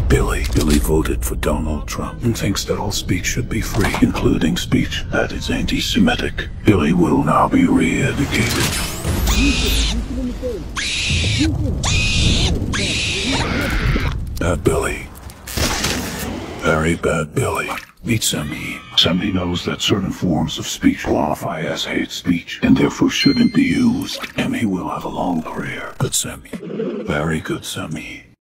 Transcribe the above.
Billy. Billy voted for Donald Trump and thinks that all speech should be free, including speech that is anti-Semitic. Billy will now be re-educated. Bad Billy. Very bad Billy. Meet Semi. Semi knows that certain forms of speech qualify as hate speech and therefore shouldn't be used. Emmy will have a long career. Good Semi. Very good Semi.